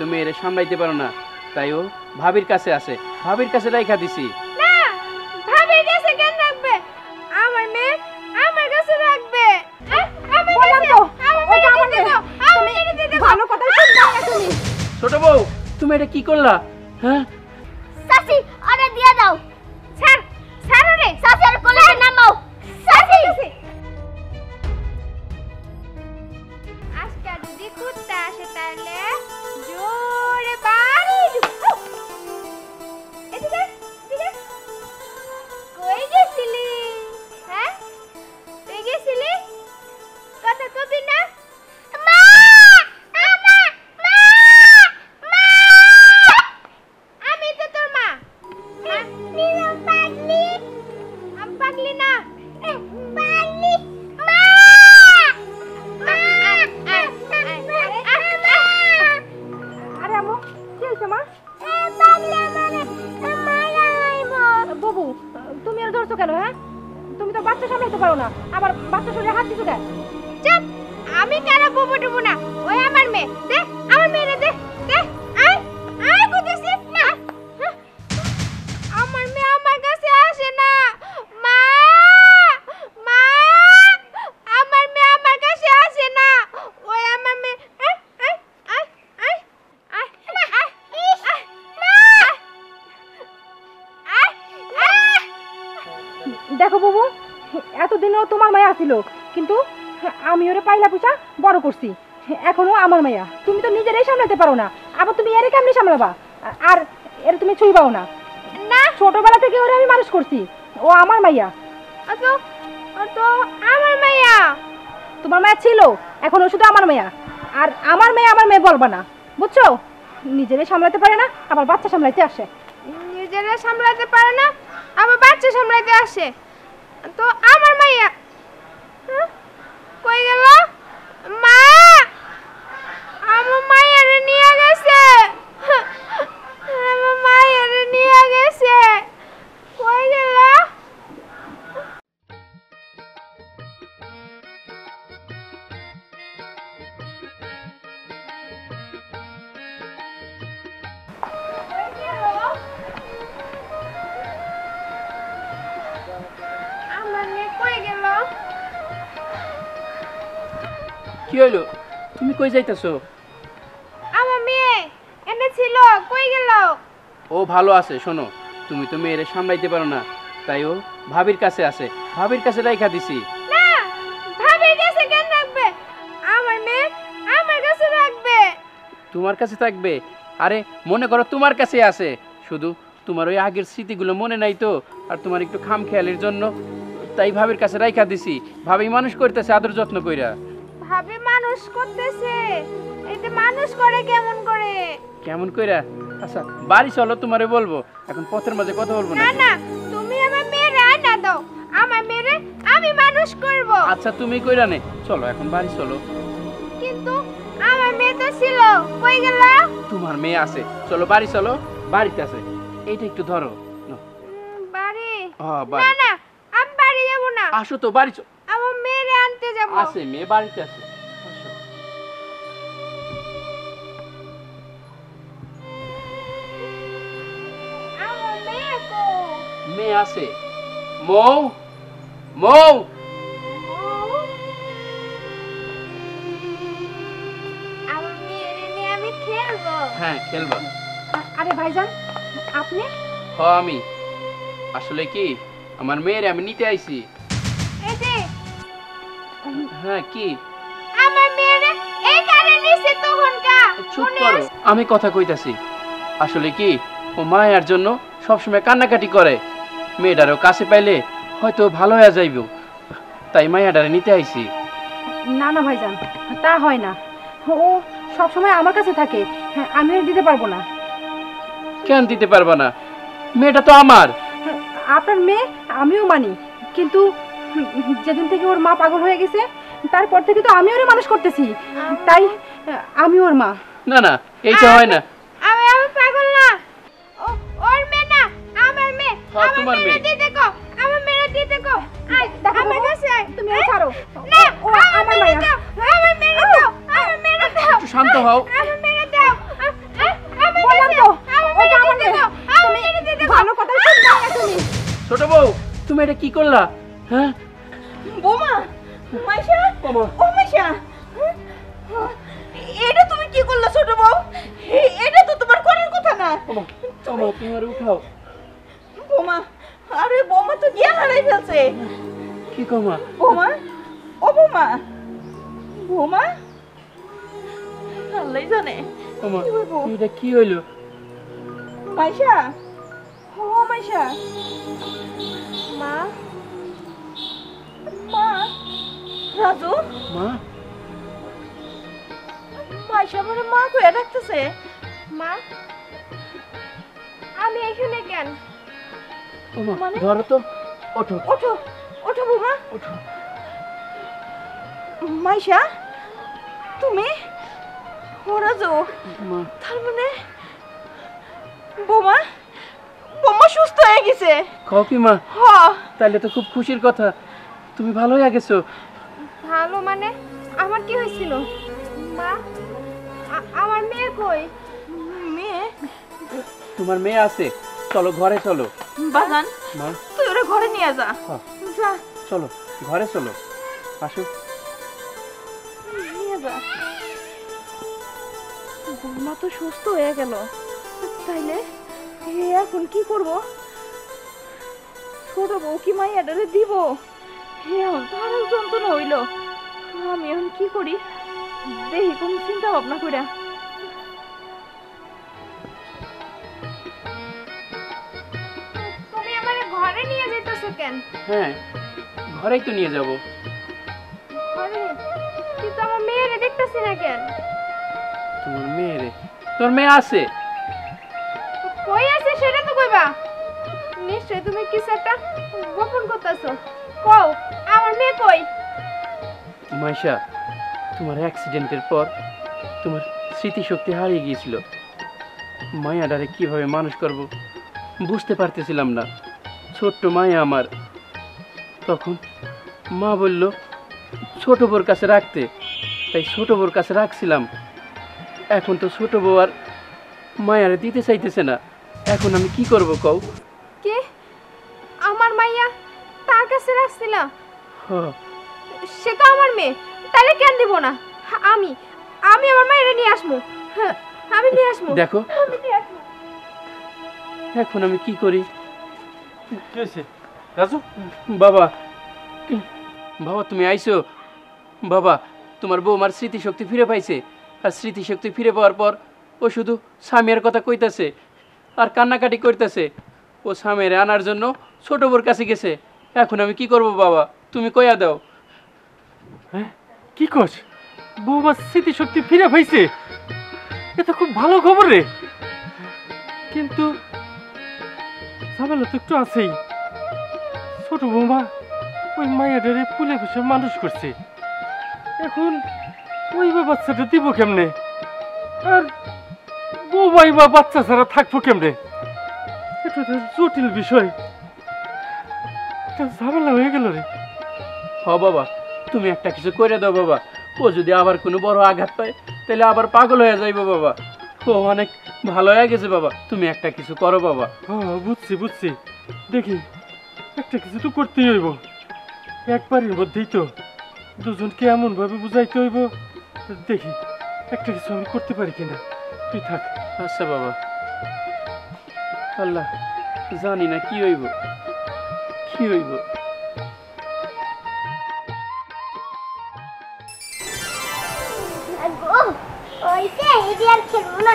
তো এর সামলাইতে পারো না। তাই ও ভাবির কাছে আছে। ভাবির কাছে রাইখা দিছি। না ভাবির কাছে কেন রাখবে? আমার মেয়ে আমার কাছে রাখবে। তুমি। ছোট বউ তুমি এটা কি করলা? হ্যাঁ তুই গেছিলি কথা কবি না? মা! আমা! মা! মা! আমি তো তোর মা? পাগলি। আমি পাগলি না। পাগলি। মা! আরে আমু কি হয়েছে মা? পাগলি বাবু তুমি আর ধরছো কেন হ্যাঁ? তো বাচ্চা সামলাইতে পারো না। আবার বাচ্চা শরীরে হাত দিছো কেন? চুপ! আমি কেন বুবু টুবু না? ওই আমার মেয়ে। দে আমার মেয়ে দে। দে আয় আমার মেয়ে আমার কাছে আসে না। মা মা আমার মেয়ে আমার কাছে আসে না। ওই আমার মেয়ে। আয় আয় আয় আয় আয় আয় আয় মা আয় আয়। দেখো বাবু এতদিনও তোমার মায়া ছিল কিন্তু আমি ওরে পাইলা পুষা বড় করছি। এখনও আমার মায়া। তুমি তো নিজেরাই সামলাতে পারো না। আবার তুমি এর কেমনি সামলাবা? আর এর তুমি ছুঁইবাও না। না। ছোটবেলা থেকে ওরে আমি মানুষ করছি। ও আমার মাইয়া তো তো আমার মাইয়া তোমার মায়া ছিল এখন ও শুধু আমার মেয়া। আর আমার মেয়ে আমার মেয়ে বলবা না। বুঝছ? নিজেরাই সামলাতে পারে না আবার বাচ্চা সামলাইতে আসে। নিজেরা সামলাতে পারে না আবার বাচ্চা সামলাতে আসে। তো আমার মাইয়া হ্যাঁ? কই গেল মা আমার মায়ের কি হইল? তুমি কই যাইতেছো? আমার মেয়ে এনে ছিল কই গেল? ও ভালো আছে শোনো তুমি তো মেয়েরে সামলাইতে পারো না। তাই ও ভাবির কাছে আছে। ভাবির কাছে রাইখা দিছি। না ভাবির কাছে কেন রাখবে? আমার মেয়ে আমার কাছে রাখবে। তোমার কাছে থাকবে? আরে মনে করো তোমার কাছে আছে। শুধু তোমার ওই আগের স্মৃতিগুলো মনে নাই তো আর তোমার একটু খাম খেয়ালের জন্য। তাই ভাবির কাছে রাইখা দিছি। ভাবি মানুষ করতেছে আদর যত্ন কইরা। ভাবি মানুষ করতেছে। এটা মানুষ করে কেমন করে? কেমন কইরা? আচ্ছা বাড়ি চলো তোমারে বলব। এখন পথের মাঝে কথা বলব না না তুমি আমার মেয়ে রান্না দাও। আমার মেয়ে আমি মানুষ করব। আচ্ছা তুমি কইরা নে। চলো এখন বাড়ি চলো। কিন্তু আমার মেয়ে তো ছিল কই গেল? তোমার মেয়ে আছে। চলো বাড়ি চলো। বাড়িতে আছে। এইটা একটু ধরো। বাড়ি? না বাড়ি। না আমি বাড়ি যাব না। আসো তো বাড়ি চলো আমার মেয়েরে আনতে যাব। আছে মেয়ে বাড়িতে আছে। মেয়ে আছে। মৌ মৌ। আমার আমি খেলব। হ্যাঁ খেলবা। আরে ভাইজান আপনি? হ আমি। আসলে কি আমার মেয়েরে আমি নিতে আইছি। হ্যাঁ কি? আমার মেয়েরে এই কারে নিছে তখন কা চুপ করো আমি কথা কইতাছি। আসলে কি ও মায়ের জন্য সবসময় কান্নাকাটি করে। মেয়েটারও কাছে পাইলে হয়তো ভালো হয়ে যাইব। তাই মায়াটারে নিতে আইছি। না না ভাইজান তা হয় না। ও সবসময় আমার কাছে থাকে। হ্যাঁ আমি ওর দিতে পারব না। কেন দিতে পারবা না? মেয়েটা তো আমার। আপনার মেয়ে আমিও মানি। কিন্তু যেদিন থেকে ওর মা পাগল হয়ে গেছে তারপর থেকে তো আমি ওরে মানুষ করতেছি। তাই আমি ওর মা। না না এইটা হয় না। হ্যাঁ, তোমার মেয়ে। দেখো আমার মেয়ে আয় আমার কাছে আয়। তুমি হ্যাঁ? ছাড়ো। না ও আমার মেয়ে। দাও আমার মেয়ে দাও আমার মেয়ে দাও। একটু শান্ত হও। আমার হ্যাঁ? মেয়ে দাও। বললাম তো ওটা আমার মেয়ে। তুমি ভালো কথা না তুমি। ছোট বউ তুমি এটা কি করলা? হ্যাঁ? বোমা মাইশা ও মাইশা এটা তুমি কি করলা ছোট বউ? এটা তো তোমার করার কথা না। তোমার তোমার উঠাও। বোমা আরে বোমা তো জ্ঞান হারাই ফেলছে। কি কমা বোমা ও বোমা বোমা। আল্লাহ জানে। কমা এটা কি হইল? মাইশা ও মাইশা। মা মা রাজু। মা? মাইশা মানে মা কইয়া ডাকতেছে। মা আমি এখানে কেন? ধরো তো। ওঠো। ওঠো ওঠো বোমা। ওঠো। মাইশা তুমি? ও রাজু মা। তার মানে বোমা বোমা সুস্থ হয়ে গেছে। কি মা? তাহলে তো খুব খুশির কথা। তুমি ভালো হয়ে গেছো? ভালো মানে? আমার কি হয়েছিল? মা আমার মেয়ে কই? মেয়ে তোমার মেয়ে আছে। চলো ঘরে চলো। বাজান তুই ওরা ঘরে নিয়ে যা। যা। চলো ঘরে চলো। আসো। নিয়ে যা। বোমা তো সুস্থ হয়ে গেল। তাইলে এখন কি করব? ছোট বউ কি মাইয়াডারে দিব। হে এখন তো আরও যন্ত্রণা হইল। আমি এখন কি করি? দেখি কোন চিন্তা ভাবনা কইরা। কেন? হ্যাঁ ঘরেই তো নিয়ে যাব। ঘরে? কিন্তু আমার মেয়েরে দেখতেছি না কেন? তোমার মেয়ে তোর মেয়ে আছে? কই আছে সেটা তো কইবা? নিশ্চয় তুমি কিছু একটা গোপন করতেছো। কও আমার মেয়ে কই? মাইশা তোমার অ্যাক্সিডেন্টের পর তোমার স্মৃতিশক্তি হারিয়ে গিয়েছিল। মায়াডারে কীভাবে মানুষ করব বুঝতে পারতেছিলাম না। ছোট্ট মায়া আমার। তখন মা বলল ছোট বউর কাছে রাখতে। তাই ছোট বউর কাছে রাখছিলাম। এখন তো ছোট বউ আর মায়ারে দিতে চাইতেছে না। এখন আমি কি করব কও? কে? আমার মাইয়া তার কাছে রাখছিলাম হ, সে তো আমার মেয়ে। তাহলে কেন দিব না? আমি আমি আমার মায়ের নিয়ে আসব। হ্যাঁ, আমি নিয়ে আসব। দেখো। আমি নিয়ে আসব। এখন আমি কি করি? কি হয়েছে রাজু? বাবা। বাবা, তুমি আইছো? বাবা, তোমার বৌমার স্মৃতিশক্তি ফিরে পাইছে। আর স্মৃতিশক্তি ফিরে পাওয়ার পর ও শুধু স্বামীর কথা কইতাছে আর কান্নাকাটি করতেছে। ও স্বামীর আনার জন্য ছোট বোর কাছে গেছে। এখন আমি কি করব বাবা? তুমি কইয়া দাও। হ্যাঁ? কি কস? বৌমার স্মৃতিশক্তি ফিরে পাইছে? এটা খুব ভালো খবর রে। কিন্তু ঝামেলা তো একটু আছেই। ছোট বৌমা ওই মায়ের পুলে বসে মানুষ করছে। এখন ওই বা বাচ্চাটা দিব কেমনে? আর বৌমাই বা বাচ্চা ছাড়া থাকব কেমনে? এটা তো জটিল বিষয়। ঝামেলা হয়ে গেল রে। হ বাবা তুমি একটা কিছু করে দাও বাবা। ও যদি আবার কোনো বড় আঘাত পায় তাহলে আবার পাগল হয়ে যাইবো বাবা। ও অনেক ভালো হয়ে গেছে বাবা। তুমি একটা কিছু করো বাবা। হ্যাঁ বুঝছি বুঝছি। দেখি একটা কিছু তো করতেই হইব। একবারের মধ্যেই তো। দুজনকে এমন ভাবে বুঝাইতে হইব। দেখি একটা কিছু আমি করতে পারি কিনা। তুই থাক। আচ্ছা বাবা। আল্লাহ জানি না কি হইব। কি হইব? ও ওইতে এদি আর খেলব না?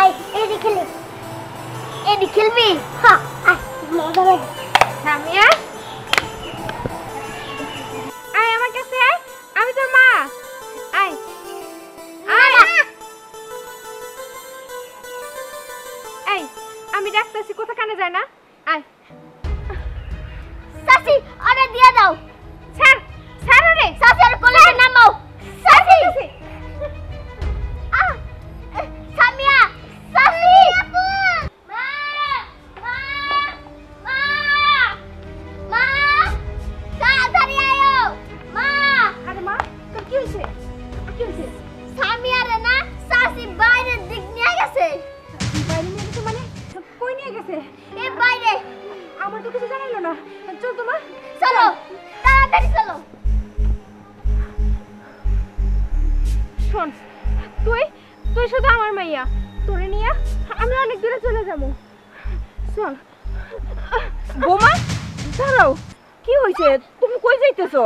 আই এদি খেলি। এদি খেলবি? হ্যাঁ আয় মজা লাগে। সামিয়া আয়। আমার কাছে আয়। আমি তোর মা। আয়। আয়। এই আমি ডাকতেছি কোথা কানে যায় না? আয়। সাসি অর্ডার দিয়ে দাও। দাঁড়াও। কি হয়েছে? তুমি কই যাইতেছো?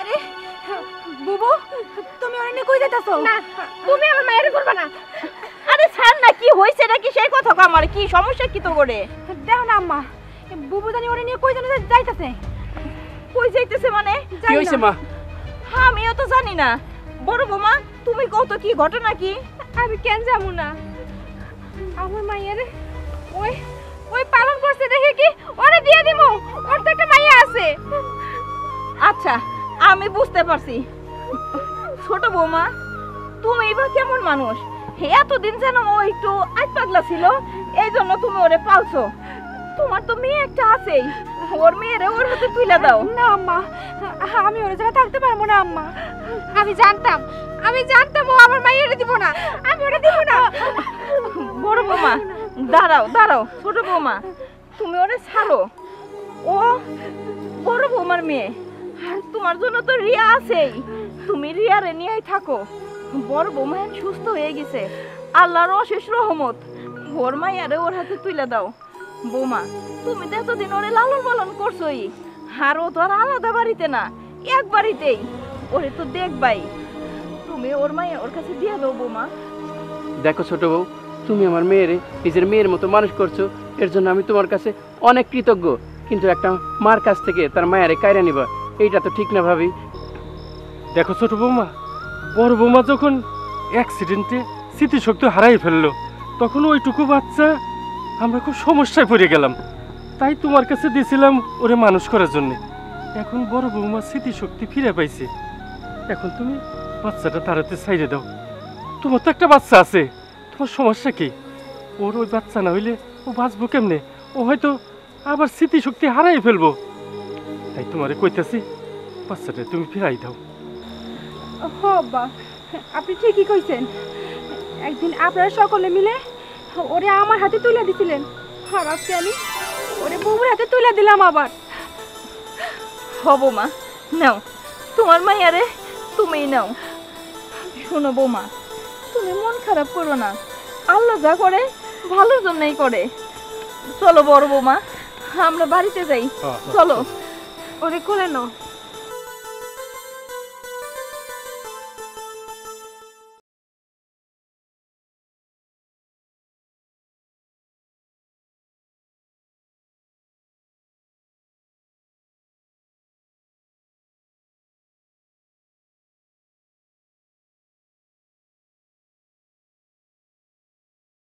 আরে বুবু তুমি ওরে নিয়ে কই যাইতাছো? না তুমি আমার মায়ের করবে না আরে ছাড় না কি হয়েছে নাকি? সেই কথা কো আমার কি সমস্যা কি তো করে দেখো না আম্মা বুবু জানি ওরে নিয়ে কই যেন যাইতাছে। কই যাইতেছে মানে? কি হয়েছে মা? হ্যাঁ আমিও তো জানি না। বড় বোমা তুমি কত কি ঘটনা কি? আমি কেন যাব না? আমার মাইয়ার ওই ওই পালন করছে দেখে কি? ওরে দিয়ে দিব ওর তো একটা মাইয়া আছে। আচ্ছা আমি বুঝতে পারছি। ছোট বৌমা তুমি এবার কেমন মানুষ? হে এতদিন যেন ও একটু আজ পাগলা ছিল এই জন্য তুমি ওরে পালছো। তোমার তো মেয়ে একটা আছেই। ওর মেয়েরে ওর হাতে তুলে দাও। না আম্মা। আমি ওরে জায়গায় থাকতে পারব না আম্মা। আমি জানতাম। আমি জানতাম ও আমার মাইয়ারে দিব না। আমি ওরে দিব না। বড় বৌমা দাঁড়াও দাঁড়াও, ছোট বৌমা, তুমি ওরে ছাড়ো। ও বড় বৌমার মেয়ে। আর তোমার জন্য তো রিয়া আছেই। তুমি রিয়ারে নিয়েই থাকো। বড় বৌমা সুস্থ হয়ে গেছে। আল্লাহর অশেষ রহমত। ওর মাইয়ারে ওর হাতে তুলে দাও। বৌমা, তুমি তো এতদিন ওরে লালন পালন করছোই। আর ও তো আর আলাদা বাড়িতে না, এক বাড়িতেই। ওরে তো দেখবাই। তুমি ওর মাইয়া ওর কাছে দিয়ে দাও বৌমা। দেখো ছোট বউ তুমি আমার মেয়েরে নিজের মেয়ের মতো মানুষ করছ, এর জন্য আমি তোমার কাছে অনেক কৃতজ্ঞ। কিন্তু একটা মার কাছ থেকে তার মায়ারে কায়রা নিবা, এইটা তো ঠিক না ভাবি। দেখো ছোট বৌমা, বড় বৌমা যখন অ্যাক্সিডেন্টে স্মৃতিশক্তি হারাই ফেলল, তখন ওইটুকু বাচ্চা আমরা খুব সমস্যায় পড়ে গেলাম। তাই তোমার কাছে দিয়েছিলাম ওরে মানুষ করার জন্যে। এখন বড় বৌমা স্মৃতিশক্তি ফিরে পাইছে। এখন তুমি বাচ্চাটা তাড়াতে সাইডে দাও। তোমার তো একটা বাচ্চা আছে। তোমার সমস্যা কি? ওর ওই বাচ্চা না হইলে ও বাঁচবো কেমনে? ও হয়তো আবার স্মৃতিশক্তি হারাই ফেলব। তাই তোমারে কইতাছি বাচ্চাটা তুমি ফিরাই দাও। হ বা আপনি ঠিকই কইছেন। একদিন আপনারা সকলে মিলে ওরে আমার হাতে তুলে দিছিলেন। আর আজকে আমি ওরে বউর হাতে তুলে দিলাম আবার। হব মা নাও। তোমার মাইয়ারে তুমিই নাও। শোনো বৌমা তুমি মন খারাপ করো না। আল্লাহ যা করে ভালোর জন্যই করে। চলো বড় বৌমা আমরা বাড়িতে যাই। চলো। ওরে করে নাও।